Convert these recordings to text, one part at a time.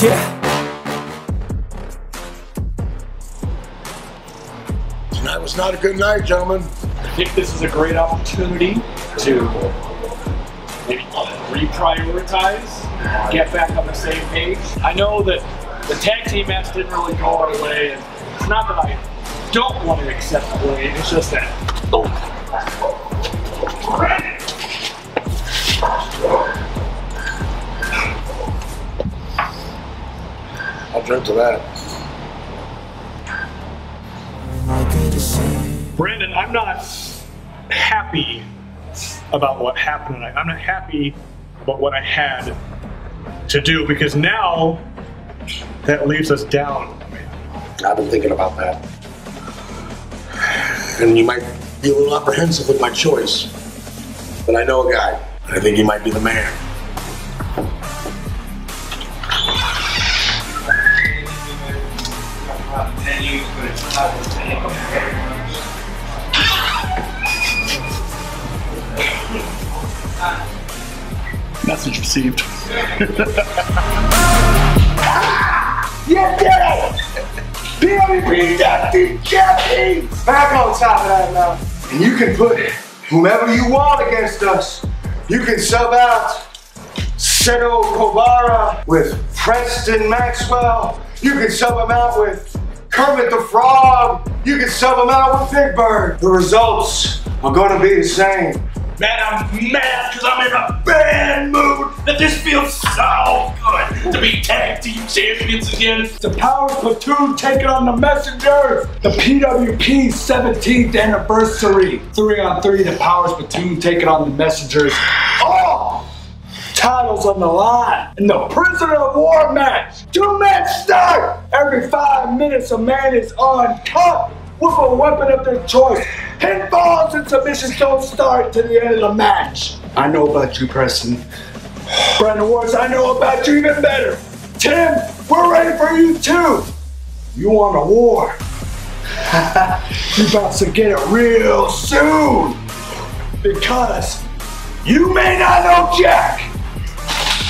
Yeah. Tonight was not a good night, gentlemen. I think this is a great opportunity to maybe reprioritize, get back on the same page. I know that the tag team match didn't really go our way, and it's not that I don't want to accept blame, it's just that. Oh. Drink to that. Brandon, I'm not happy about what happened tonight. I'm not happy about what I had to do because now that leaves us down. I've been thinking about that. And you might be a little apprehensive with my choice. But I know a guy. and I think he might be the man. Message received. You did it! PWP Dusty Champions! Back on top of that now. And you can put whomever you want against us. You can sub out Seto Kobara with Preston Maxwell. You can sub him out with Kermit the Frog. You can sub him out with Big Bird. The results are gonna be the same. Man, I'm mad because I'm in a bad mood. That this feels so good to be tag team champions again. The Power Platoon taking on the Messengers. The PWP 17th anniversary. Three on three, the Powers Platoon taking on the Messengers. Oh! Titles on the line. And the Prisoner of War match. Two men start. Every five minutes, a man is on top with a weapon of their choice. Pinfalls and submissions don't start to the end of the match. I know about you, Preston. Brandon Wars, I know about you even better. Tim, we're ready for you too. You want a war? you about to get it real soon. Because you may not know Jack.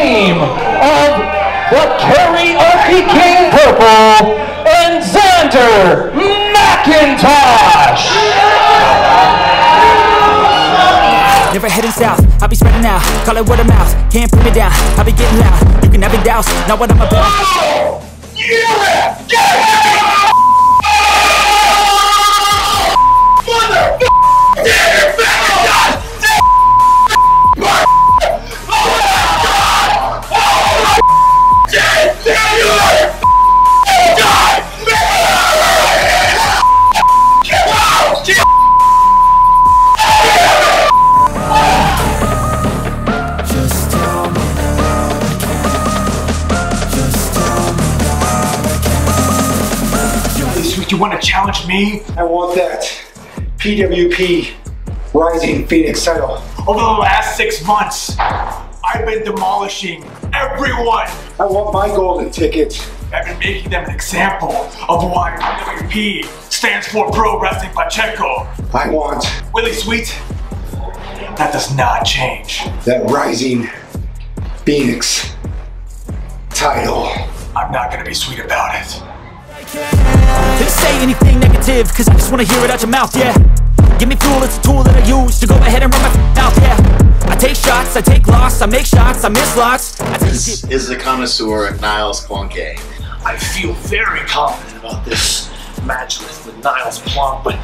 Team of the Karaoke King Purple and Xander McIntosh. Never heading south, I'll be spreading out, call it word of mouth, can't put me down, I'll be getting loud, you can have it douse, not what I'm about. You challenge me? I want that PWP Rising Phoenix title. Over the last six months, I've been demolishing everyone. I want my golden ticket. I've been making them an example of why PWP stands for Pro Wrestling Pacheco. I want Willy Sweet, that does not change. that Rising Phoenix title. I'm not gonna be sweet about it. Please say anything negative, cause I just wanna hear it out your mouth, yeah. Give me fuel, it's a tool that I use to go ahead and run my mouth, yeah. I take shots, I take loss, I make shots, I miss lots. This is the connoisseur Niles Plonk. I feel very confident about this match with, Niles Plonk, but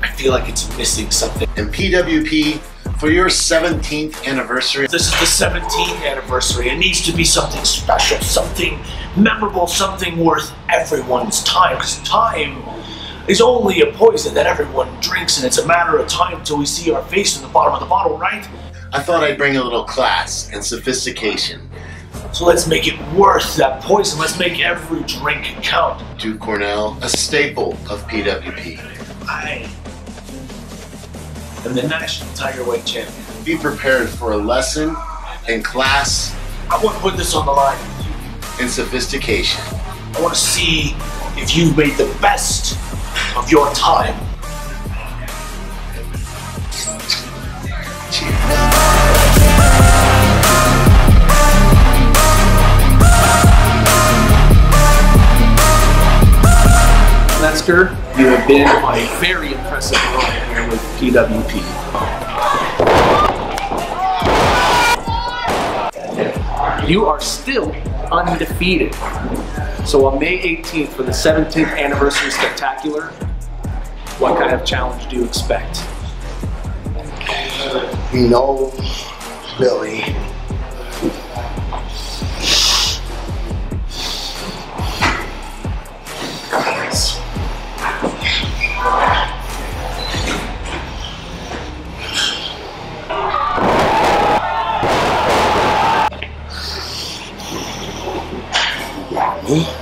I feel like it's missing something. And PWP, for your 17th anniversary, This is the 17th anniversary. It needs to be something special, something memorable, something worth everyone's time. Because time is only a poison that everyone drinks, and it's a matter of time till we see our face in the bottom of the bottle, right? I thought I'd bring a little class and sophistication. So let's make it worth that poison. Let's make every drink count. Duke Cornell, a staple of PWP. I am the national Tiger Weight champion. Be prepared for a lesson in class I want to put this on the line. in sophistication. I want to see if you've made the best of your time. Metzger, you have been a very PWP. You are still undefeated. So on May 18th for the 17th anniversary spectacular, what kind of challenge do you expect? You know, Billy, Um